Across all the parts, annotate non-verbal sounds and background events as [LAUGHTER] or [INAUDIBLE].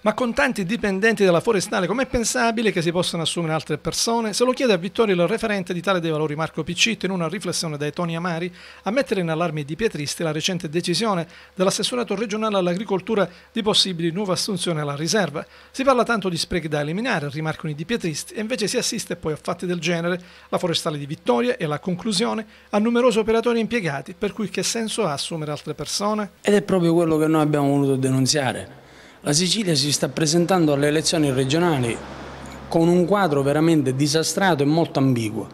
Ma con tanti dipendenti della forestale com'è pensabile che si possano assumere altre persone? Se lo chiede a Vittorio il referente di tale dei valori Marco Piccitto in una riflessione dai Toni Amari a mettere in allarme di Pietristi la recente decisione dell'assessorato regionale all'agricoltura di possibili nuove assunzioni alla riserva. Si parla tanto di sprechi da eliminare, rimarcano i di Pietristi, e invece si assiste poi a fatti del genere, la forestale di Vittoria e la conclusione a numerosi operatori impiegati, per cui che senso ha assumere altre persone? Ed è proprio quello che noi abbiamo voluto denunziare la Sicilia si sta presentando alle elezioni regionali con un quadro veramente disastrato e molto ambiguo.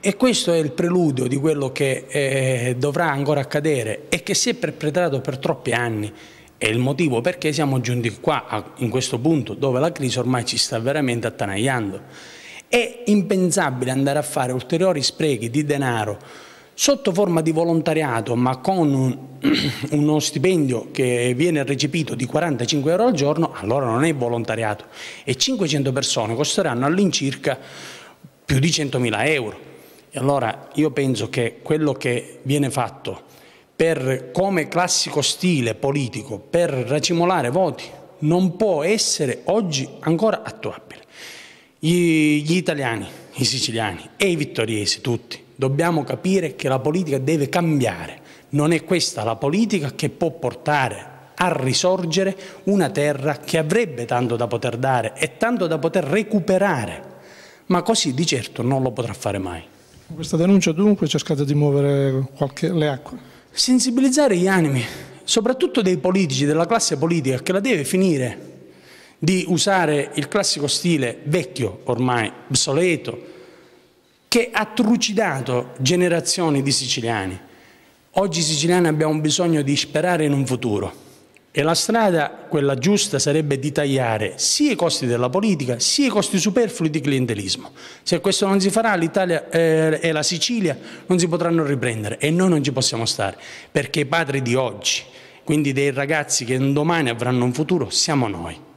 E questo è il preludio di quello che eh, dovrà ancora accadere e che si è perpetrato per troppi anni. È il motivo perché siamo giunti qua, a, in questo punto, dove la crisi ormai ci sta veramente attanagliando. È impensabile andare a fare ulteriori sprechi di denaro sotto forma di volontariato ma con un, [CLEARS THROAT] uno stipendio che viene recepito di 45 euro al giorno, allora non è volontariato e 500 persone costeranno all'incirca più di 100.000 euro. E allora io penso che quello che viene fatto per, come classico stile politico per racimolare voti non può essere oggi ancora attuabile. Gli, gli italiani, i siciliani e i vittoriesi tutti dobbiamo capire che la politica deve cambiare. Non è questa la politica che può portare a risorgere una terra che avrebbe tanto da poter dare e tanto da poter recuperare, ma così di certo non lo potrà fare mai. Con questa denuncia dunque cercate di muovere qualche, le acque? Sensibilizzare gli animi, soprattutto dei politici, della classe politica, che la deve finire di usare il classico stile vecchio, ormai obsoleto, che ha trucidato generazioni di siciliani. Oggi i siciliani abbiamo bisogno di sperare in un futuro e la strada, quella giusta, sarebbe di tagliare sia i costi della politica sia i costi superflui di clientelismo. Se questo non si farà l'Italia eh, e la Sicilia non si potranno riprendere e noi non ci possiamo stare perché i padri di oggi, quindi dei ragazzi che domani avranno un futuro, siamo noi.